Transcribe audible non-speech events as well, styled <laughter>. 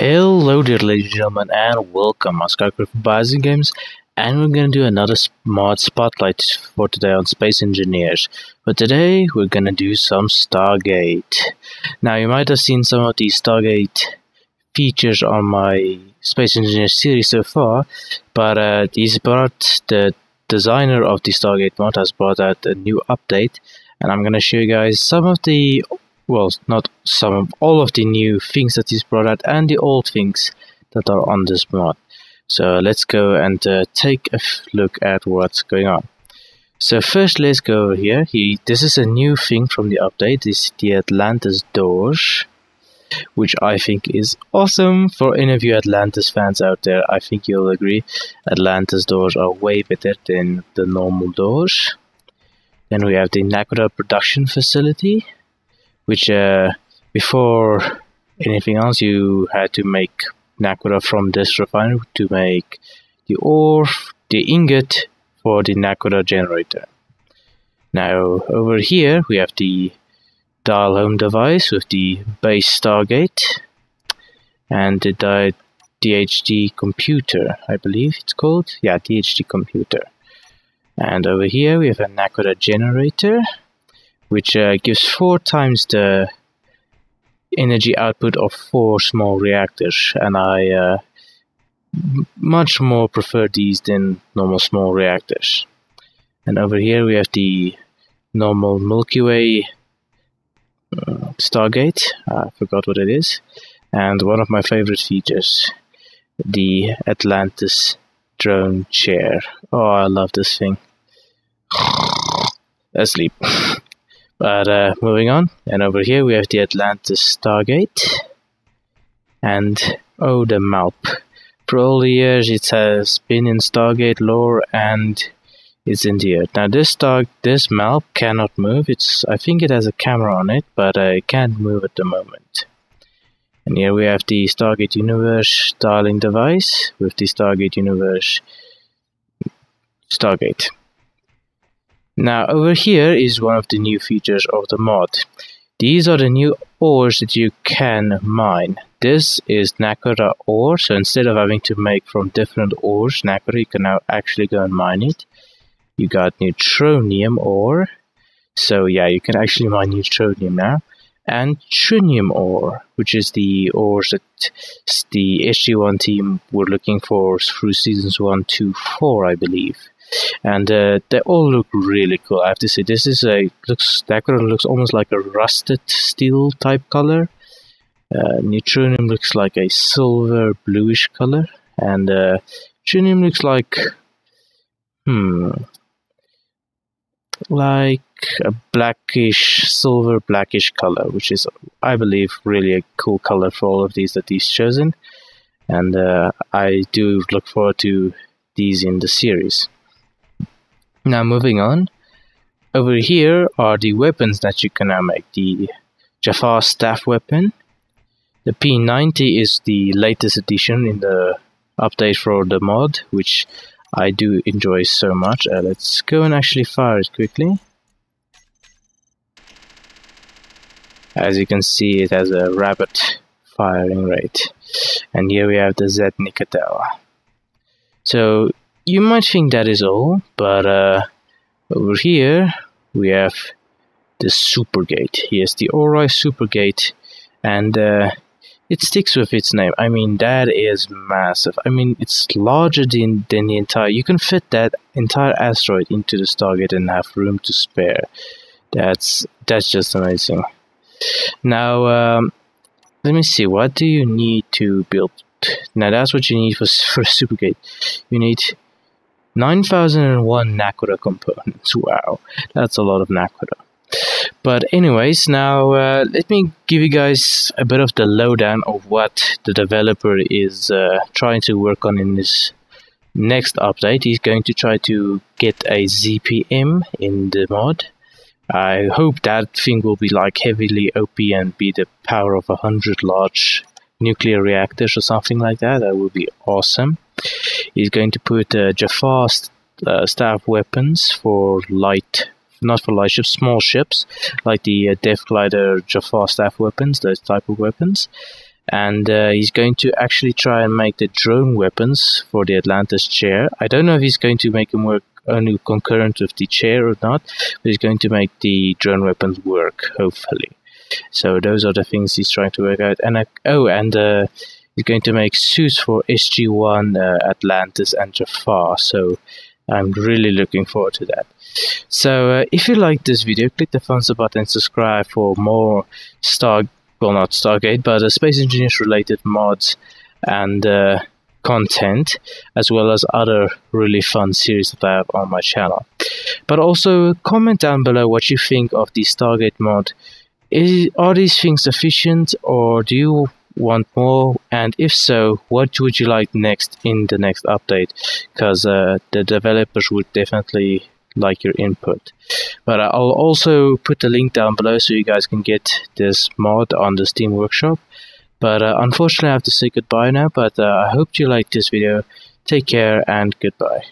Hello dear ladies and gentlemen and welcome. I'm Skycraft Bison Games and we're to do another mod spotlight for today on Space Engineers. But today we're going to do some Stargate. Now you might have seen some of these Stargate features on my Space Engineers series so far, but uh, these brought the designer of the Stargate mod has brought out a new update and I'm going to show you guys some of the well, not some of all of the new things that he's brought out and the old things that are on this mod. So let's go and uh, take a look at what's going on. So first let's go over here. He, this is a new thing from the update. This is the Atlantis doors, which I think is awesome. For any of you Atlantis fans out there, I think you'll agree. Atlantis doors are way better than the normal doors. Then we have the Naquadah production facility which uh, before anything else you had to make Naquadah from this refinery to make the ore, the ingot for the Naquadah generator. Now over here we have the dial home device with the base Stargate and the DHD computer, I believe it's called. Yeah, DHD computer. And over here we have a Naquadah generator which uh, gives four times the energy output of four small reactors. And I uh, much more prefer these than normal small reactors. And over here we have the normal Milky Way uh, Stargate. I forgot what it is. And one of my favorite features the Atlantis drone chair. Oh I love this thing. <sighs> Asleep <laughs> But uh, moving on, and over here we have the Atlantis Stargate, and oh, the Malp. For all the years it has been in Stargate lore, and it's in the earth. Now this star, this Malp cannot move. It's I think it has a camera on it, but uh, it can't move at the moment. And here we have the Stargate Universe dialing device with the Stargate Universe Stargate. Now over here is one of the new features of the mod. These are the new ores that you can mine. This is Naquadah ore, so instead of having to make from different ores, Naquadah, you can now actually go and mine it. You got neutronium ore, so yeah, you can actually mine neutronium now. And trinium ore, which is the ores that the SG1 team were looking for through seasons 1 to 4, I believe and uh, they all look really cool. I have to say, this is a looks Dacaron looks almost like a rusted steel type color. Uh, Neutronium looks like a silver bluish color, and uh, Trinium looks like hmm like a blackish silver blackish color, which is I believe really a cool color for all of these that he's chosen, and uh, I do look forward to these in the series. Now moving on, over here are the weapons that you can now make. The Jaffa staff weapon. The P90 is the latest addition in the update for the mod, which I do enjoy so much. Uh, let's go and actually fire it quickly. As you can see, it has a rapid firing rate. And here we have the Z Nicotel. So you might think that is all, but uh, over here we have the Supergate. Yes, the Ori Supergate, and uh, it sticks with its name. I mean, that is massive. I mean, it's larger than, than the entire. You can fit that entire asteroid into the Stargate and have room to spare. That's that's just amazing. Now, um, let me see. What do you need to build? Now, that's what you need for <laughs> for Supergate. You need 9001 Naquadah components. Wow, that's a lot of Naquadah. But anyways, now uh, let me give you guys a bit of the lowdown of what the developer is uh, trying to work on in this next update. He's going to try to get a ZPM in the mod. I hope that thing will be like heavily OP and be the power of a hundred large nuclear reactors or something like that. That would be awesome. He's going to put uh, Jaffa st- uh, staff weapons for light, not for light ships, small ships, like the uh, Death Glider Jaffa staff weapons, those type of weapons. and uh, he's going to actually try and make the drone weapons for the Atlantis chair. I don't know if he's going to make them work only concurrent with the chair or not, but he's going to make the drone weapons work, hopefully. So those are the things he's trying to work out. And uh, oh, and uh, he's going to make suits for SG-1, uh, Atlantis, and Jaffa. So I'm really looking forward to that. So uh, if you like this video, click the thumbs up button and subscribe for more Star, well not Stargate, but uh, Space Engineers related mods and content, as well as other really fun series that I have on my channel. But also comment down below what you think of the Stargate mod. Is, are these things sufficient or do you want more? And if so, what would you like next in the next update? Because uh, the developers would definitely like your input. But I'll also put the link down below so you guys can get this mod on the Steam Workshop. But uh, unfortunately, I have to say goodbye now. But uh, I hope you liked this video. Take care and goodbye.